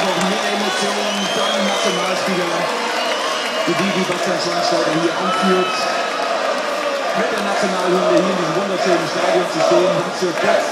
Stimmung, braucht noch mehr Emotionen, dann Nationalspieler, für die, die Bastian Schweinsteiger hier anführt. Mit der Nationalhymne hier in diesem wunderschönen Stadion zu stehen, hat für Platz